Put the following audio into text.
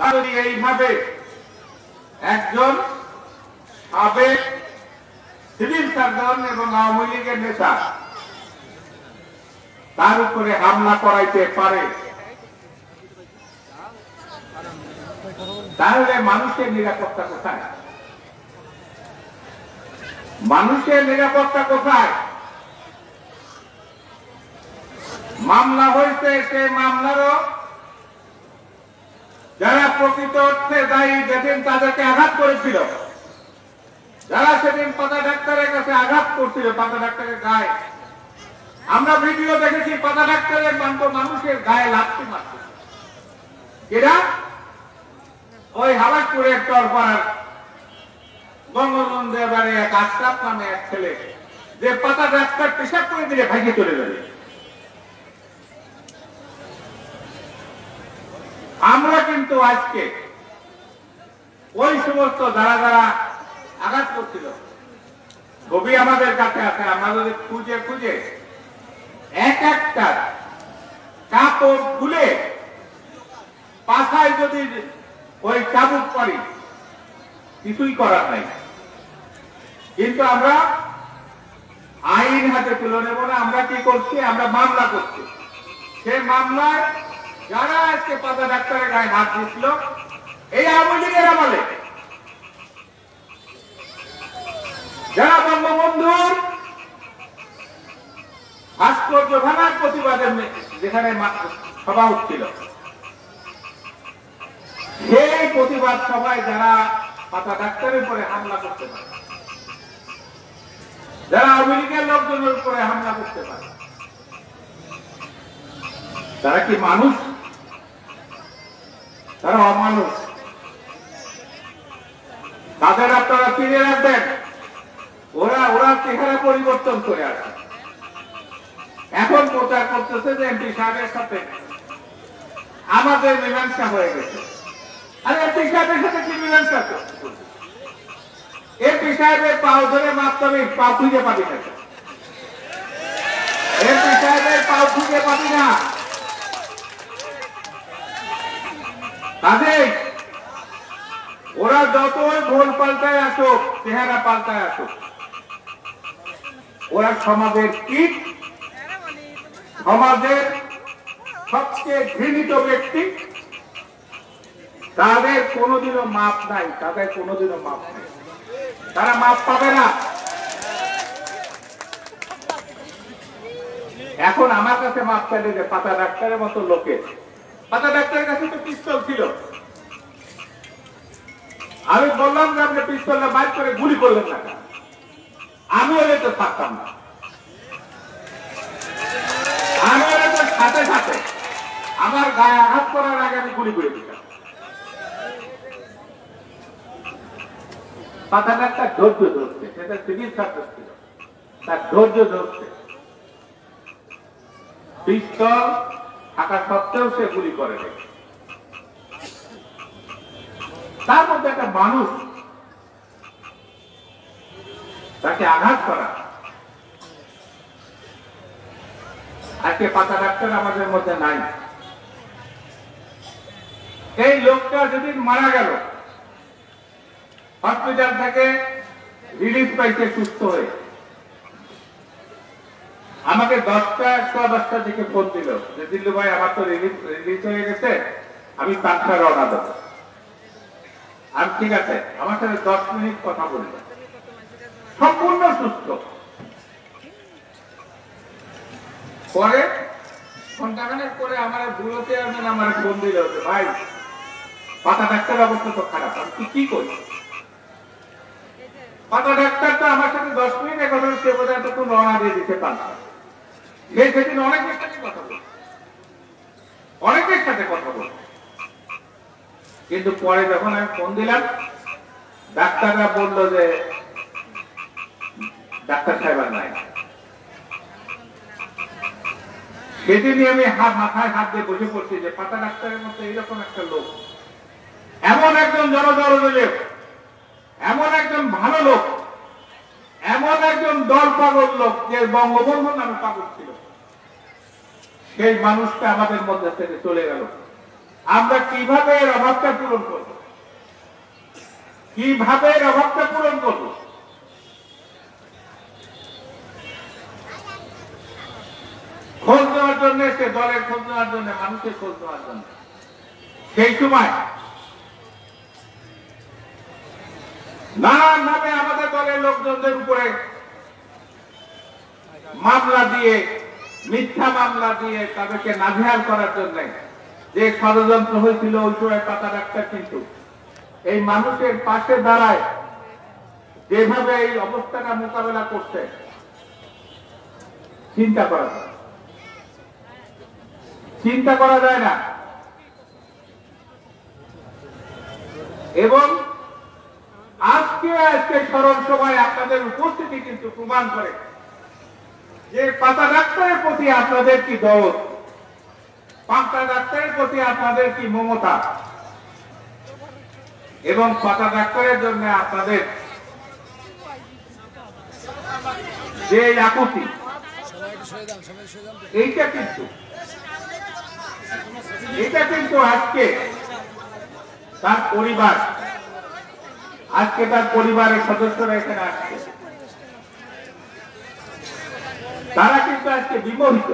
যদি এইভাবে একজন সাবেক সিভিল সার্জন এবং আওয়ামী লীগের নেতা তার উপরে হামলা করাইতে পারে। তাহলে মানুষের নিরাপত্তা কোথায়? মানুষের নিরাপত্তা কোথায়? মামলা হয়েছে, সে মামলারও যারা প্রকৃত অর্থে দায়ী যেদিন তাদেরকে আঘাত করেছিল, যারা সেদিন পাতা ডাক্তারের কাছে আঘাত করছিল, পাতা ডাক্তারের গায়ে। আমরা ভিডিও দেখেছি, পাতা ডাক্তারের মানত মানুষের গায়ে লাগতে মারত এরা ওই হাবাসপুরের টরপাড়ার বঙ্গবন্ধু এবারে এক আশরাফ নামে এক ছেলে, যে পাতা ডাক্তার পেশাব করে দিলে ভাইকে চলে যাবে। আমরা কিন্তু আজকে ওই সমস্ত যারা যারা আঘাত করছিল ছবি আমাদের কাছে আছে যদি খুঁজে খুঁজে এক একটা কাপড় খুলে পাশায় যদি ওই চাবুক পারি কিছুই করার নাই কিন্তু আমরা আইন হাতে তুলে নেব না, আমরা কি করছি? আমরা মামলা করছি। সেই মামলায় যারা আজকে পাতা ডাক্তারের গায়ে হাত দিচ্ছিল এই আওয়ামী লীগের আমলে যারা বঙ্গবন্ধুর ভাস্কর্য ভাঙার প্রতিবাদে যেখানে সভা হচ্ছিল, সেই প্রতিবাদ সভায় যারা পাতা ডাক্তারের উপরে হামলা করতে পারে, যারা আওয়ামী লীগের লোকজনের উপরে হামলা করতে পারে, তারা কি মানুষ? তারা অমানুষ। তাদের আপনারা চিনে রাখবেন। ওরা ওরা চেহারা পরিবর্তন করে আসে এখন প্রচার করতেছে যে এমপি সাহেবের সাথে। আমাদের মীমাংসা হয়ে গেছে। আরে এমপি সাহেবের সাথে কি মীমাংসা? এমপি সাহেবের পাও ধরে মাপতে আমি পাও খুঁজে পাবি না এমপি সাহেবের পাও খুঁজে পাবি না। কাজে ওরা যতই ভোল পাল্টায় আসুক, চেহারা পাল্টায় আসুক, ওরা সমাজের কীট, সমাজের সবচেয়ে ঘৃণিত ব্যক্তি, তাদের কোনোদিনও মাপ নাই, তাদের কোনোদিনও মাপ নাই। তারা মাপ পাবে না। এখন আমার কাছে মাপ চাইলে যে পাতা ডাক্তারের মতো লোকে পাতা ডাক্তারের কাছে তো পিস্তল ছিল। আমি বললাম যে আপনি পিস্তলটা বাইর করে গুলি করলেন না আমি ওদের তো থাকতাম না। আমি সাথে সাথে আমার গায়ে আঘাত করার আগে আমি গুলি করে দিতাম। পাতা ডাক্তার ধৈর্য ধরছে, সেটা সার্ভিস ছিল তার ধৈর্য ধরছে। পিস্তল থাকা সত্ত্বেও সে গুলি করে তার মধ্যে একটা মানুষ তাকে আঘাত করা। আজকে পাতা ডাক্তার আমাদের মধ্যে নাই। এই লোকটা যদি মারা গেল, হসপিটাল থেকে রিলিজ পাইছে সুস্থ হয়ে। আমাকে দশটা একশো দশটা দিকে ফোন দিল যে, দিল্লু ভাই, আমার তো রিলিজ হয়ে গেছে, আমি পাঁচটা রওনা দেবো। আর ঠিক আছে, আমার সাথে দশ মিনিট কথা বলবে। সম্পূর্ণ সুস্থ। পরে? ঘন্টাখানেক পরে আমার বুড়ো চেয়ারম্যান আমার ফোন দিল ভাই, পাতা ডাক্তার অবস্থা তো খারাপ, আমি কি করি পাতা ডাক্তার তো আমার সাথে দশ মিনিট এখন সে বোধহয় তো রওনা দিয়ে দিতে পারছে সাথে কথা কিন্তু পরে যখন আমি ফোন দিলাম, ডাক্তাররা যে ডাক্তার সাহেব নাই। সেদিনই আমি হাত মাথায় হাত দিয়ে বসে পড়ছি যে পাতা ডাক্তারের মতো এইরকম একটা লোক। এমন একজন জনদরদলীয় এমন একজন ভালো লোক, এমন একজন দল পাগল লোক যে বঙ্গবন্ধু নামে পাগল ছিল। সেই মানুষটা আমাদের মধ্যে থেকে চলে গেল। আমরা কীভাবে এর অভাবটা পূরণ করব? কীভাবে এর অভাবটা পূরণ করব? খোঁজ নেওয়ার জন্য সে দলের খোঁজ নেওয়ার জন্য, মানুষের খোঁজ নেওয়ার জন্য। সেই সময় নানান ভাবে আমাদের দলের লোকজনদের উপরে মামলা দিয়ে মিথ্যা মামলা দিয়ে তাদেরকে নাজেহাল করার জন্য যে ষড়যন্ত্র হয়েছিল, ওই সময় পাতা ডাক্তার কিন্তু। এই মানুষের পাশে দাঁড়ায় যেভাবে এই অবস্থাটা মোকাবেলা করছে, চিন্তা করা যায়। চিন্তা করা যায় না। এবং আজকে আজকে স্মরণ সময় আপনাদের উপস্থিতি কিন্তু প্রমাণ করে যে পাতা ডাক্তারের প্রতি আপনাদের কি দরদ পাতা ডাক্তারের প্রতি আপনাদের কি মমতা? এবং পাতা ডাক্তারের জন্য আপনাদের যে আকুতি, এইটা কিন্তু এটা কিন্তু আজকে তার পরিবার, আজকে তার পরিবারের সদস্যরা এখানে আসছে। তারা কিন্তু আজকে বিমোহিত।